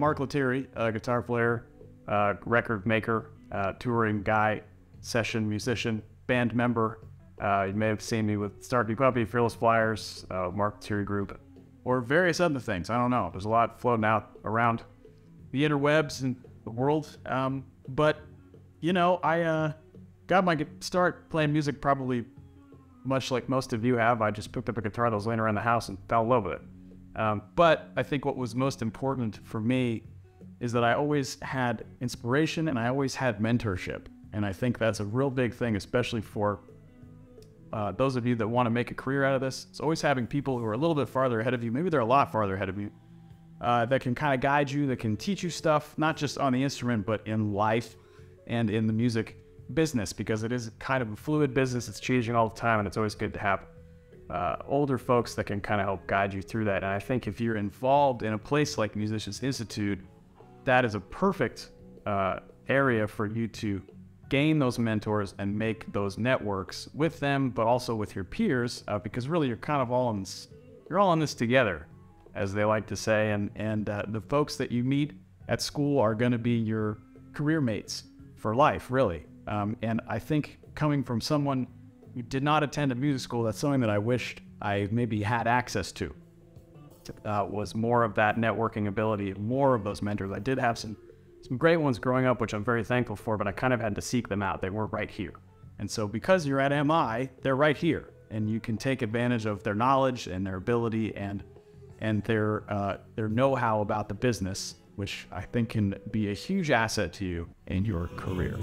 Mark Lettieri, a guitar player, uh, record maker, uh, touring guy, session musician, band member. Uh, you may have seen me with Snarky Puppy, Fearless Flyers, uh, Mark Lettieri Group, or various other things. I don't know. There's a lot floating out around the interwebs and the world. Um, but, you know, I uh, got my start playing music probably much like most of you have. I just picked up a guitar that was laying around the house and fell in love with it. Um, but I think what was most important for me is that I always had inspiration and I always had mentorship. And I think that's a real big thing, especially for uh, those of you that want to make a career out of this. It's always having people who are a little bit farther ahead of you. Maybe they're a lot farther ahead of you. Uh, that can kind of guide you, that can teach you stuff, not just on the instrument, but in life and in the music business, because it is kind of a fluid business. It's changing all the time, and it's always good to have uh, older folks that can kind of help guide you through that. And I think if you're involved in a place like Musicians Institute, that is a perfect uh, area for you to gain those mentors and make those networks with them, but also with your peers, uh, because really you're kind of all in this, you're all in this together, as they like to say. And and uh, the folks that you meet at school are going to be your career mates for life, really. Um, and I think coming from someone did not attend a music school, that's something that I wished I maybe had access to. Uh, was more of that networking ability, more of those mentors. I did have some some great ones growing up, which I'm very thankful for, but I kind of had to seek them out. They weren't right here. And so because you're at MI, they're right here. And you can take advantage of their knowledge and their ability and and their uh, their know-how about the business, which I think can be a huge asset to you in your career.